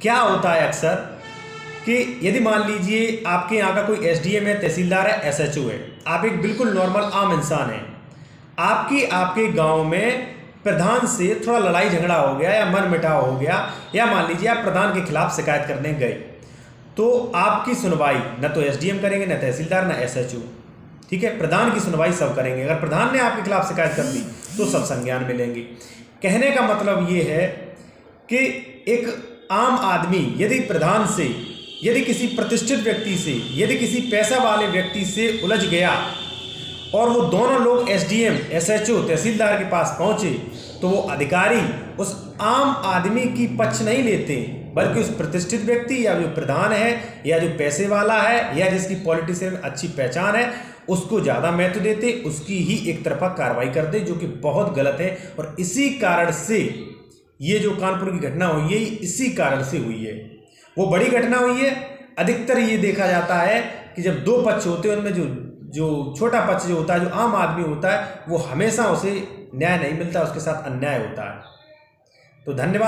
क्या होता है अक्सर कि यदि मान लीजिए आपके यहाँ का कोई एसडीएम है, तहसीलदार है एसएचओ है, आप एक बिल्कुल नॉर्मल आम इंसान हैं। आपकी, आपके गाँव में प्रधान से थोड़ा लड़ाई झगड़ा हो गया या मन मिटाव हो गया या मान लीजिए आप प्रधान के खिलाफ शिकायत करने गए तो आपकी सुनवाई, न तो एसडीएम करेंगे, न तहसीलदार, न एसएचओ ठीक है? प्रधान की सुनवाई सब करेंगे। अगर प्रधान ने आपके खिलाफ शिकायत कर दी तो सब संज्ञान मिलेंगे। कहने का मतलब ये है कि एक आम आदमी यदि प्रधान से, यदि किसी प्रतिष्ठित व्यक्ति से, यदि किसी पैसा वाले व्यक्ति से उलझ गया और वो दोनों लोग एसडीएम, एसएचओ, तहसीलदार के पास पहुँचे तो वो अधिकारी उस आम आदमी की पक्ष नहीं लेते, बल्कि उस प्रतिष्ठित व्यक्ति या जो प्रधान है, या जो पैसे वाला है, या जिसकी पॉलिटिशियन अच्छी पहचान है, उसको ज़्यादा महत्व देते, उसकी ही एक तरफा कार्रवाई करते, जो कि बहुत गलत है। और इसी कारण से ये जो कानपुर की घटना हुई है इसी कारण से हुई है। वो बड़ी घटना हुई है। अधिकतर ये देखा जाता है कि जब दो पक्ष होते हैं, उनमें जो जो छोटा पक्ष जो होता है, जो आम आदमी होता है, वो हमेशा उसे न्याय नहीं मिलता, उसके साथ अन्याय होता है। तो धन्यवाद।